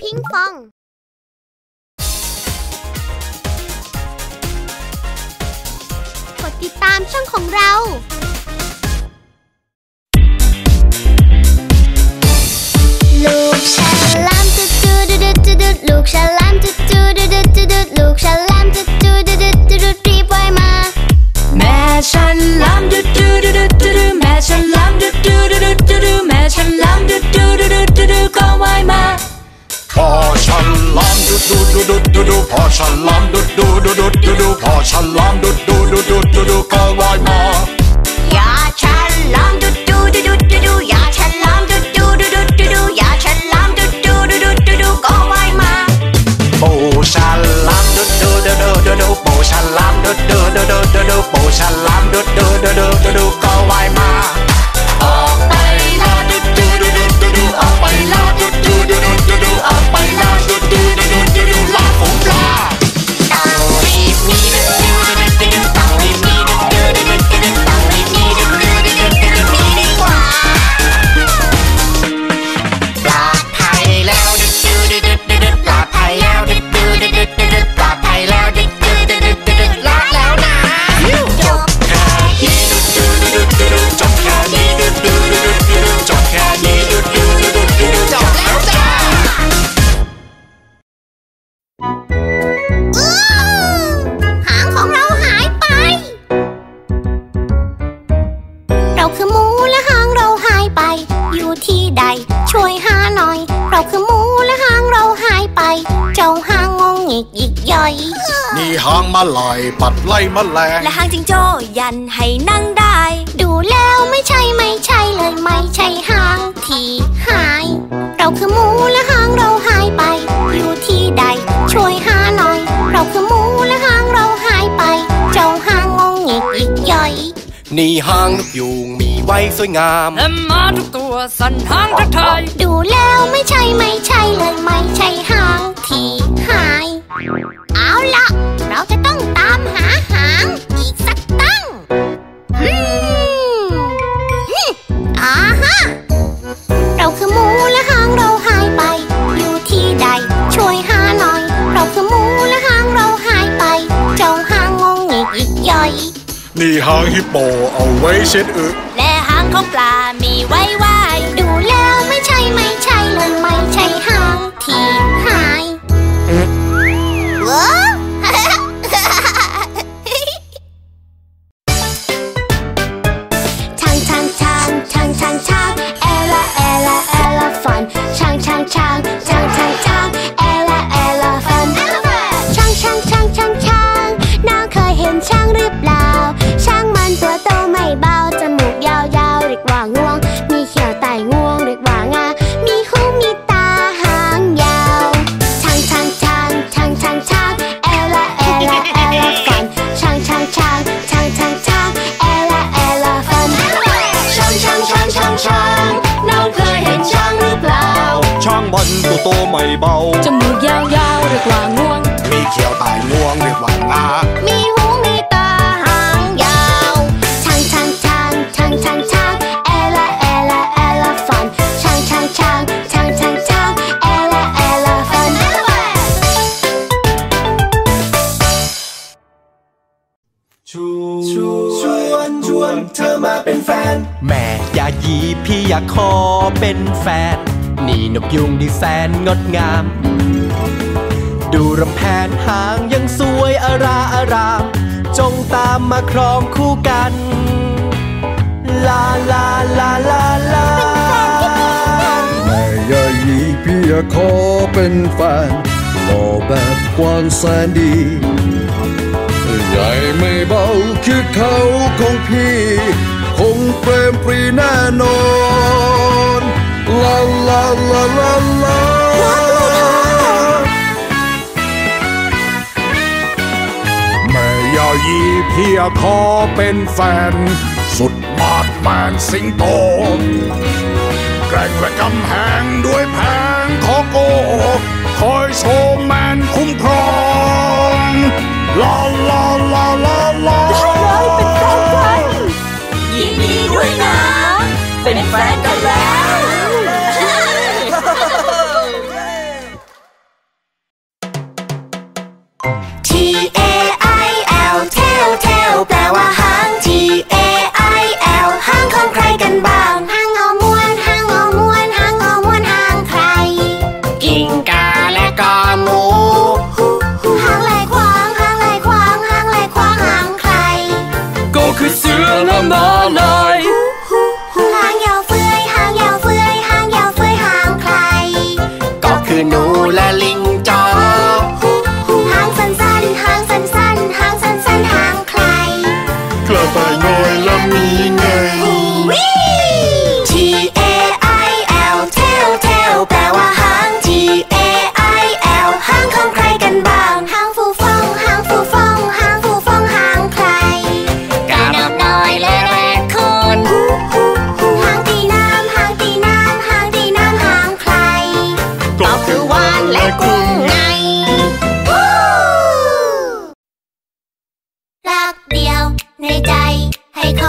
พิงฟอง กดติดตามช่องของเราลูกฉลามจุดจุดดุดดุดดุดลูกฉลามจุดจุดดุดดุดดุดลูกฉลามจุดจุดดุดดุดดุดรีบว่ายมา แม่ฉันลำดูดูดูดูดูดูแม่ พอฉลามดุดดูดูดูดูดูพ่อฉลามดุดดูดูดูดูดูพ่อฉลามดุดดูดูดูดูดูก็ว่ายมาอย่าฉันลำดุดดูดูดูดูดูอย่าฉันลำดุดดูดูดูดูดูอย่าฉันลำดุดดูดูดูดูดูก็ว่ายมาปูฉลามดุดดูดูดูดูดูปูฉลามดุดดูดูดูดูดูปูฉลาม หางมาลายปัดไล่แมลงและหางจิงโจ้ยันให้นั่งได้ ดูแล้วไม่ใช่ไม่ใช่เลยไม่ใช่หางที่หาย เราคือหมูและหางเราหายไป อยู่ที่ใดช่วยหาหน่อย เราคือหมูและหางเราหายไป เจ้าหางงงงิกยิกย่อยนี่หางนกยูงมีไว้สวยงามและมาทุกตัวสั่นหางทักทายดูแล้วไม่ใช่ไม่ใช่เลยไม่ใช่หางที่หาย เอาละเราจะต้องตามหาหางอีกสักตั้งอืมฮึอ่าฮะเราคือหมูและหางเราหายไป อยู่ที่ใดช่วยหาหน่อย เราคือหมูและหางเราหายไป เจ้าหางงงงิกยิกย่อย นี่หางฮิปโปเอาไว้เช็ดอึและหางของปลามีไว้ว่ายดูแล้วไม่ใช่ไม่ใช่เลยไม่ใช่หางที่หาย มันตั นกยุงที่แสนงดงาม ดูรำแพนหางยังสวยอาราอาราม จงตามมาครองคู่กัน ลาลาลาลาลาแม่ยายีพี่ขอเป็นแฟนหล่อแบบกวางแสนดีใหญ่ไม่เบาคือเขาของพี่ คงเปรมปรีแน่นอน ลาลาลาลาลาแม่ยายีพี่ขอเป็นแฟน สุดมาดแมนสิงโต แกร่งและกำแหงด้วยแผงขอโก คอยโชว์แมนคุ้มครองลาลาลาลาลายินดีด้วยนะ เป็นแฟนกันแล้ว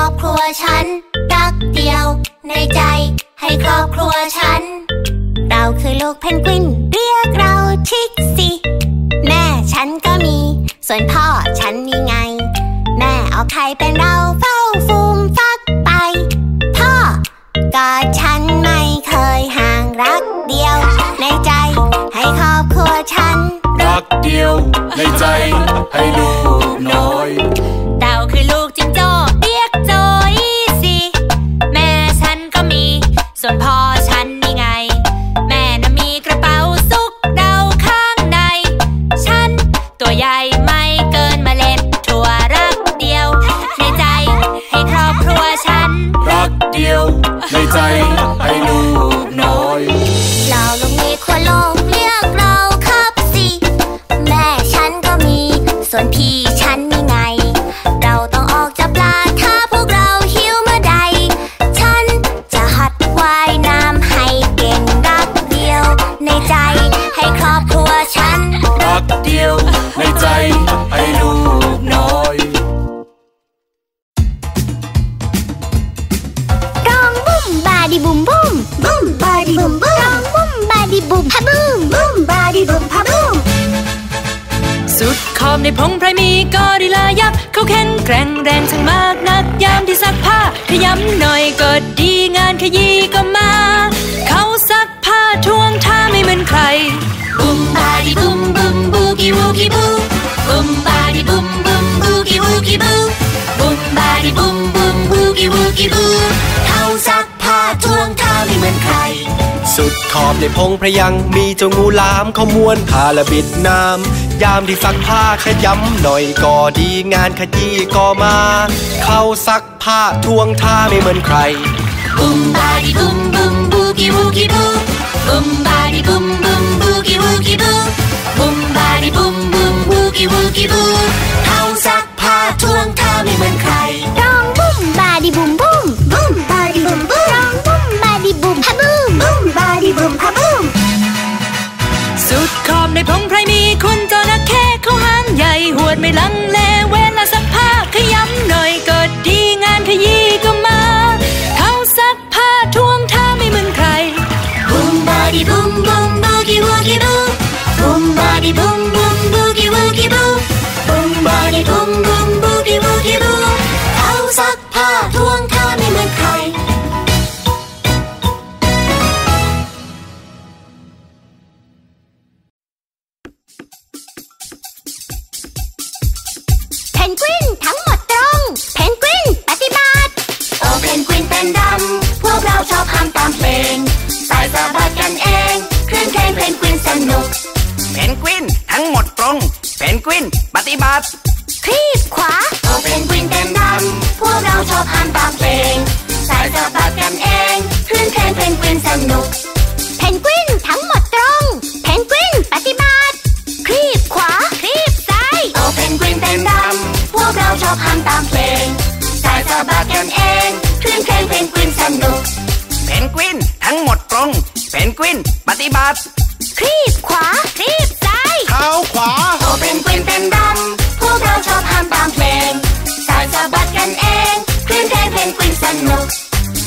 อบครัวฉัน รักเดียวในใจให้ครอบครัวฉัน เราคือลูกเพนกวิน เรียกเราชิซี่แม่ฉันก็มี ส่วนพ่อฉันนี่ไง แม่เอาใครเป็นเราเฝ้าฟูมฟักไป พ่อก็ฉันไม่เคยห่างรักเดียว ในใจให้ครอบครัวฉัน รักเดียวในใจให้ลูกน้อย Ella อบในพงพระยังมีเจ้างูลามเขามวนพาละบิดน้ำยามที่ซักผ้าขย้ำหน่อยก็ดีงานขยี้ก็มา เข้าซักผ้าทวงท่าไม่เหมือนใครบุมบาดีบุมบุมบูกิบูกิบูบุมบาดีบุมบุมบูกิบูกิบูบุมบาดีบุมบุมบูกิบูกิบูเข้าซักผ้าทวงท่าไม่เหมือนใครร้องบุมบาดีบุมบุมบุมบาดีบุมบุม ในพงไพรมีคุณจระเข้เขาหางใหญ่หวดไม่ลังเล มากันเองครื้นเครงเพนกวินสนุก เพนกวินทั้งหมดตรง เพนกวินปฏิบัติ ครีบขวา ครีบซ้าย เท้าขวา โอเพนกวินเต้นรำพวกเราชอบทำตามเพลงสายสะบัดกันเองครื้นเครงเพนกวินสนุก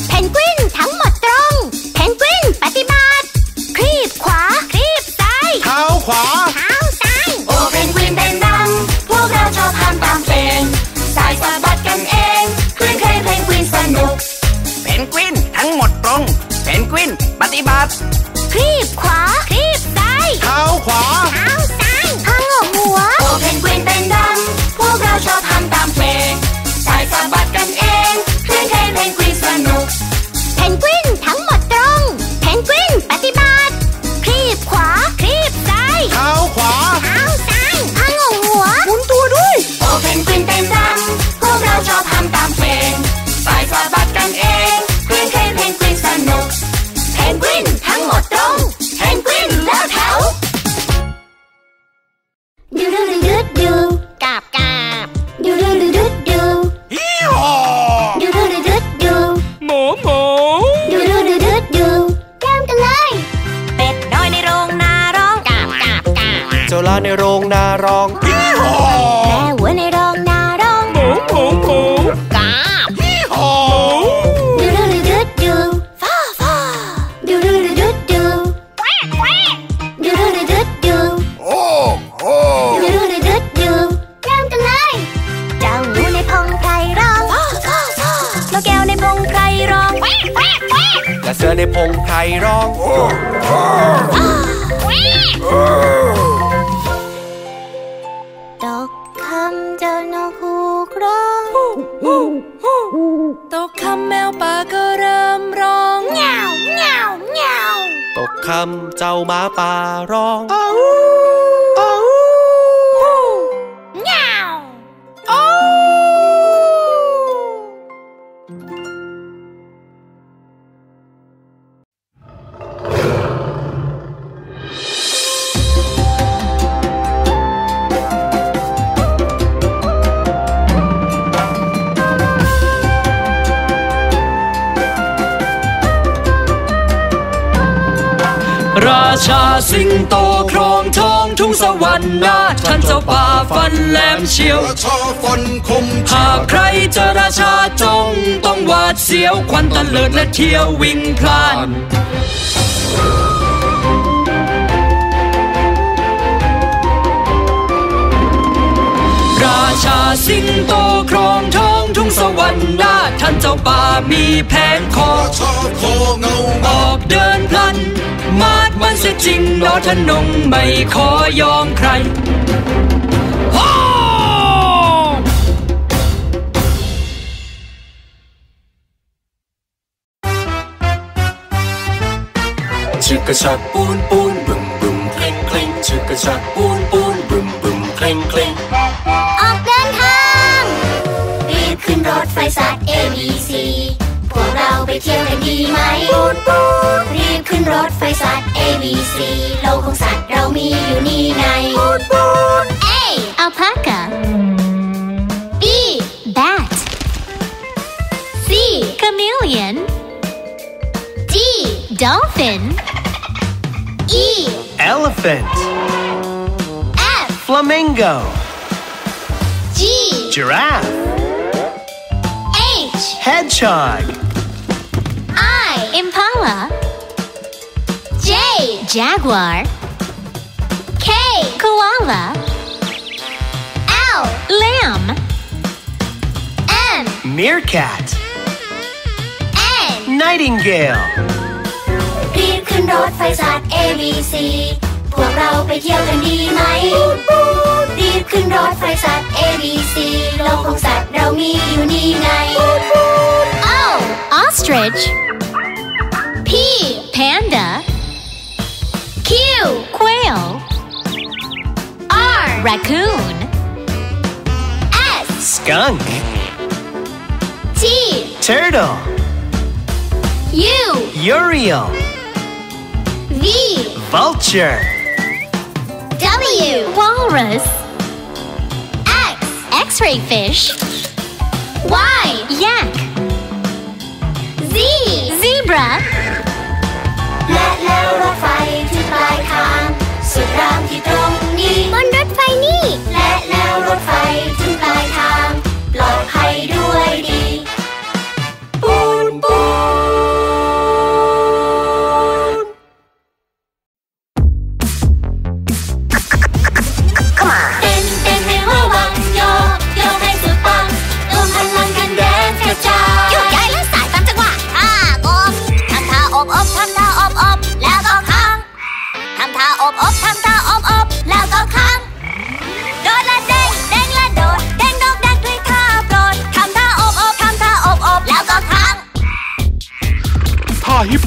เพนกวินทั้งหมดตรง เพนกวินปฏิบัติ ครีบขวา ครีบซ้าย เท้าขวา Bop. รร้องโอ้ตกคำเจ้านกฮูกร้องตกคำแมวป่าก็เริ่มร้องเหงาเหงาเหงาตกคำเจ้าหมาป่า ราชาสิงโตครองทองทุ่งสวรรค์นาท่านเจ้าป่าฟันแหลมเฉียวราชาฟันคมหากใครเจอราชาจงต้องหวาดเสียวควันตะเลิดและเที่ยววิ่งพลานราชาสิงโตครองทอง ทุ่งสวรรค์นาท่านเจ้าป่ามีแผนคอราชาคอเงาออกเดินพลัน มาดมันเสียจริงนอทนงไม่ขอยอมใครชึกกระชักปูนปูนบึมบึมคล่งคล่งชึกกระชักปูนปูนบึมบึม เราไปเที่ยวกันดีไหมปูนปูนรีบขึ้นรถไฟสัตว์ ABC โลกของสัตว์เรามีอยู่นี่ไงปูนปูน A alpaca B bat C chameleon D dolphin E elephant F flamingo G giraffe H hedgehog I Impala J Jaguar K Koala L Lamb M meerkat N nightingale รีบขึ้นรถไฟสัตว์ ABC พวกเราไปเที่ยวกันดีไหม รีบขึ้นรถไฟสัตว์ ABC โลกของสัตว์เรามีอยู่นี่ไง O Ostrich P. Panda. Q. Quail. R. Raccoon. S. Skunk. T. Turtle. U. Uriel. V. Vulture. W. Walrus. X. X-ray fish. Y. Yak Z. Zebra. Let Lola fight.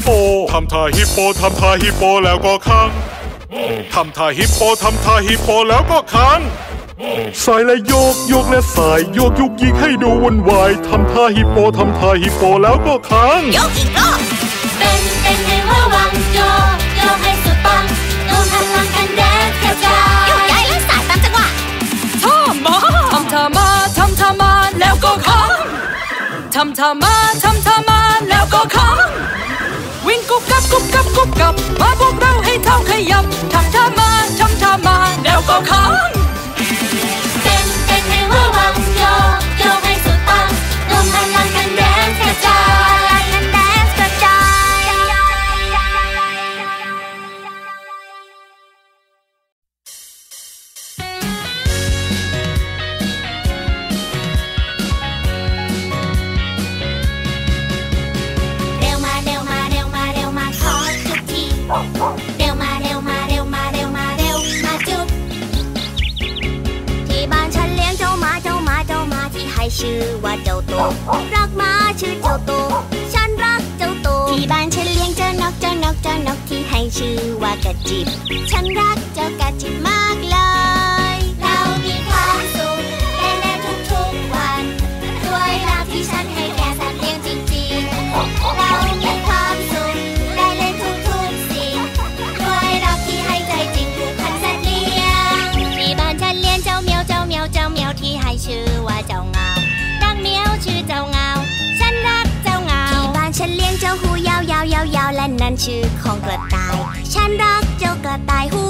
โปทำท่าฮิปโปทำท่าฮิปโปแล้วก็ค้างทำท่าฮิปโปทำท่าฮิปโปแล้วก็ค้างสายและโยกโยกและสายโยกยุกยิกให้ดูวุ่นวายทำท่าฮิปโปทำท่าฮิปโปแล้วก็ค้างยกอีกรอบเป็นเป็นให้ระวังโยกโยกให้สุดปังรวมพลังกันแดนกระจายโยกย้ายและสายตามจังหวะท่ามาทำท่ามาทำท่ามาแล้วก็ค้างทำท่ามาทำท่ามาแล้วก็ค้าง วิ่งกุบกับกุบกับกุบกับ มาพวกเราให้เท้าขยับทำท่ามาทำท่ามาแล้วก็ค้า ชื่อว่าเจ้าโต รักหมาชื่อเจ้าโต ฉันรักเจ้าโต ที่บ้านฉันเลี้ยงเจ้านกเจ้านกเจ้านกที่ให้ชื่อว่ากระจิบ ฉันรักเจ้ากระจิบมากเลย เรามีความ ชื่อของกระต่าย ฉันรักเจ้ากระต่ายหู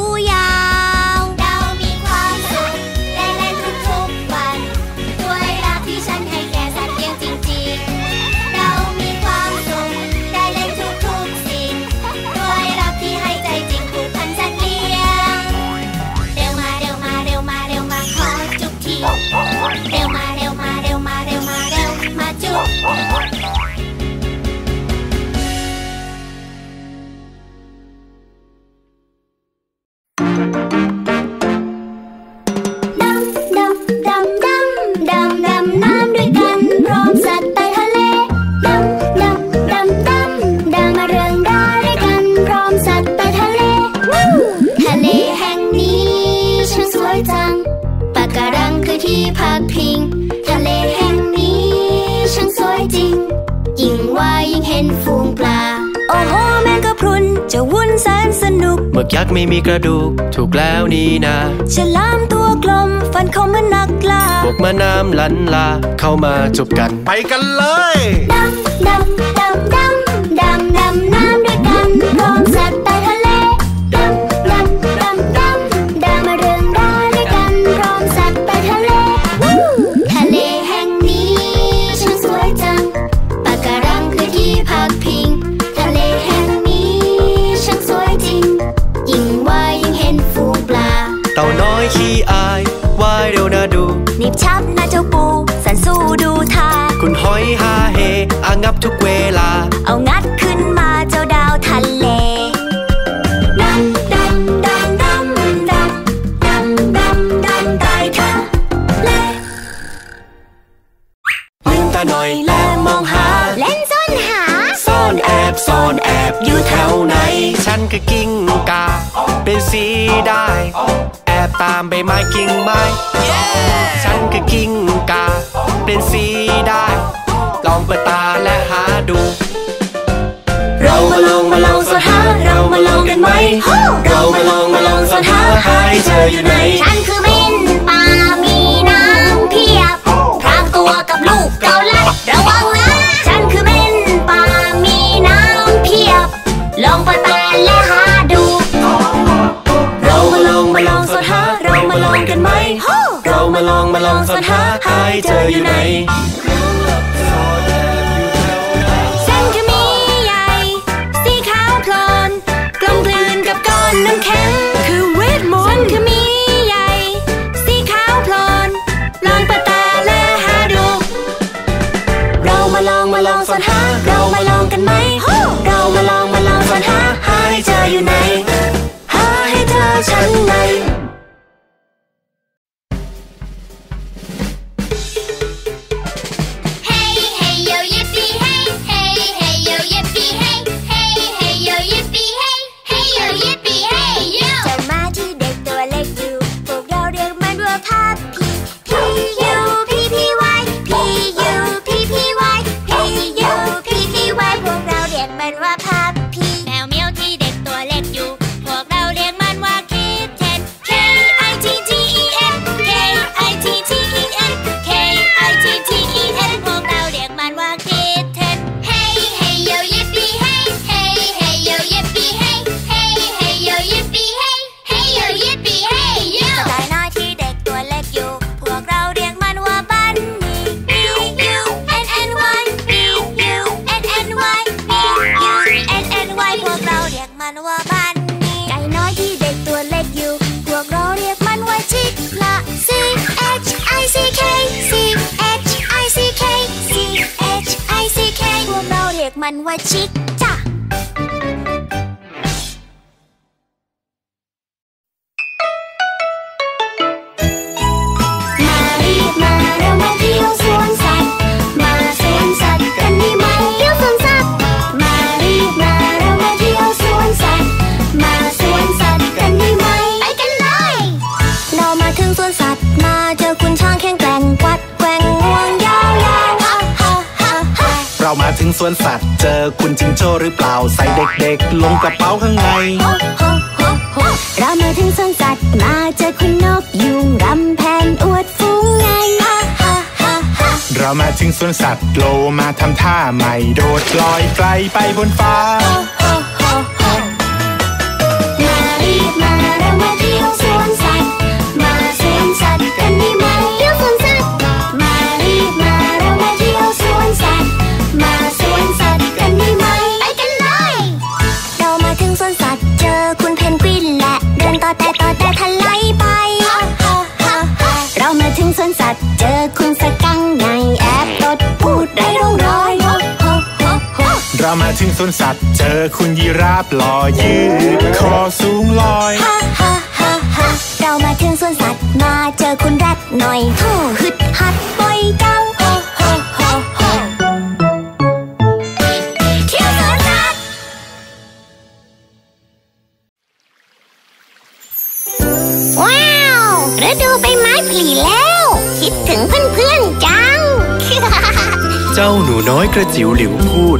แสนสนุกหมึกยักษ์ไม่มีกระดูก ถูกแล้วนี่นาฉลามตัวกลมฟันคมเหมือนนักล่าพวกมาน้ำลันลา เข้ามาจบกัน ไปกันเลย ทุกเวลา เอางัดขึ้นมาเจ้าดาวทะเลดำดำดำดำดำดำดำดำใต้ทะเลลืมตาหน่อยและมองหา เล่นซ่อนหา ซ่อนแอบซ่อนแอบอยู่แถวไหน ฉันคือกิ้งกา เป็นสีได้ แอบตามใบไม้กิ่งไม้ ฉันคือกิ้งกา เป็นสีได้ ลองเปิดตาและหาดู เรามาลองมาลองสอดหาเรามาลองกันไหม เรามาลองมาลองสอดหาหาให้เจออยู่ไหน ฉันคือมินป่ามีน้ำเพียบพรางตัวกับลูกเกาลัดระวังนะ ฉันคือมินป่ามีน้ำเพียบ ลองเปิดตาและหาดู เรามาลองมาลองสอดหาเรามาลองกันไหม เรามาลองมาลองสอดหาหาให้เจออยู่ไหน này หาให้เธอฉัน Cheek. มาถึงสวนสัตว์เจอคุณจิงโจ้หรือเปล่าใส่เด็กๆ ลงกระเป๋าข้างในเรามาถึงสวนสัตว์มาเจอคุณนกยุงรำแพนอวดฟูงไงเรามาถึงสวนสัตว์โลมาทำท่าใหม่โดดลอยไกลไปบนฟ้า วนสัตว์ เจอคุณสกังก์ในแอบตดพูดได้ร้องรอยเรามาถึงสวนสัตว์ เจอคุณยีราฟลอยืดคอสูงลอยฮ่าฮ่าฮ่าฮ่าเรามาถึงสวนสัตว์มาเจอคุณแรดหน่อยฮึดฮัดปอยเจ้าิดถึงเพื่อนๆจัง เจ้าหนูน้อยกระจิ๋วหลิวพูด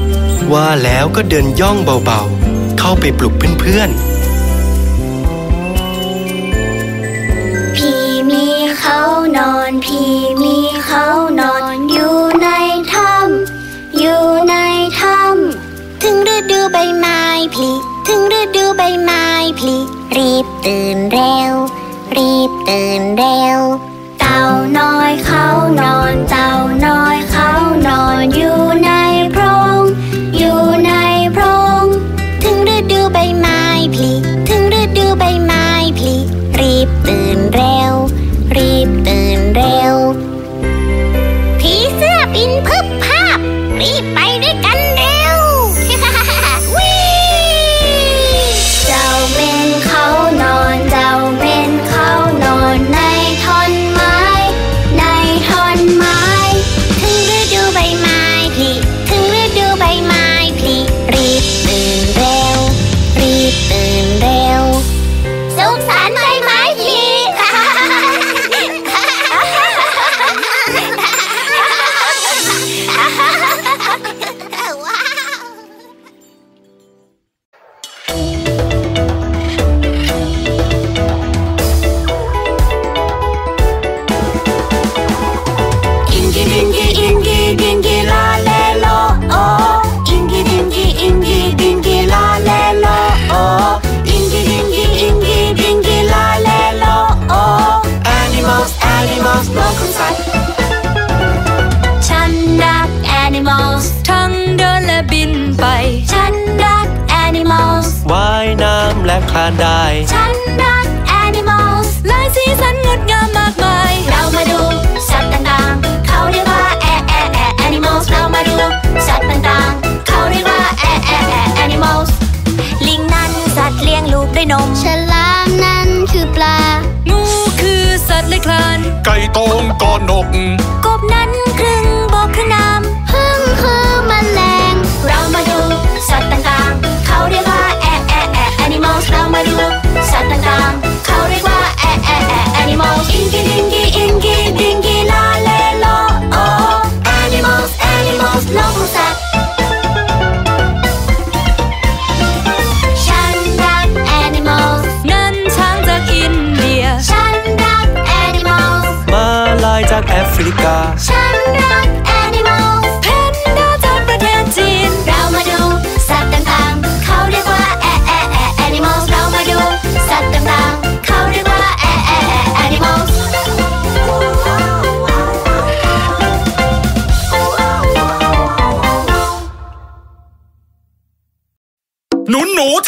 ว่าแล้วก็เดินย่องเบาๆ เข้าไปปลุกเพื่อนๆ พี่มีเขานอน พี่มีเขานอนอยู่ในถ้ำอยู่ในถ้ำถึงฤดูใบไม้ผลิถึงฤดูใบไม้ผลิรีบตื่นเร็ว รีบตื่นเร็ว เจ้าน้อยเขานอนเจ้าน้อย Rico go.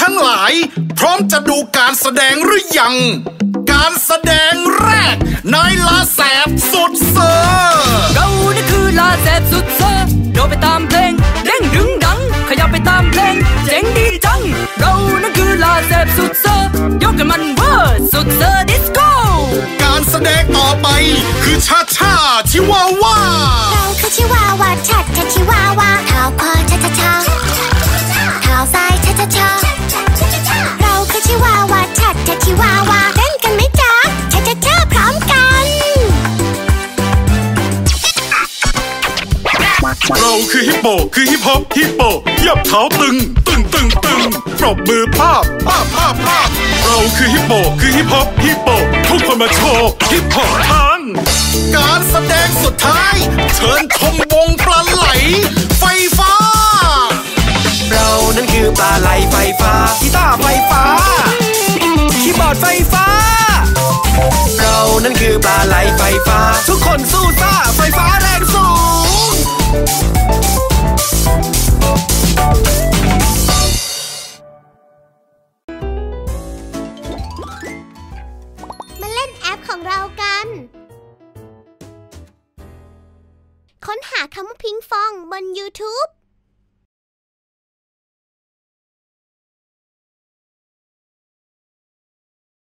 ้งหลาย พร้อมจะดูการแสดงหรือยัง การแสดงแรกนายลาแสบสุดเซอร์เราเนี่ยคือลาแสบสุดเซอร์เต้นไปตามเพลงเด้งดึงดัง ขยับไปตามเพลงเจ๋งดีจัง เราเนี่ยคือลาแสบสุดเซอร์ยกกันมันเวอร์สุดเซอร์ดิสโก้การแสดงต่อไปคือชาชาชิวาวาเราคือชิวาวาชาชาชิวาวาเอาพอ ชัดชัดชิวาวาเต้นกันไหมจ๊ะชาชาชาพร้อมกันเราคือฮิปโปคือฮิปฮอปฮิปโปขยับเท้าตึง ตึงตึงตึงปรบมือภาพภาพภาพภาพเราคือฮิปโปคือฮิปฮอปฮิปโปทุกคนมาโชว์ฮิปฮอปทันการแสดงสุดท้าย เชิญชมวงปลาไหล ไฟฟ้า เรานั้นคือปลาไหลไฟฟ้ากีตาร์ไฟฟ้า คีย์บอร์ดไฟฟ้า เรานั้นคือปลาไหลไฟฟ้า ทุกคนสู้ซ่าไฟฟ้าแรงสูง มาเล่นแอปของเรากัน ค้นหาคำว่าพิงฟองบน YouTube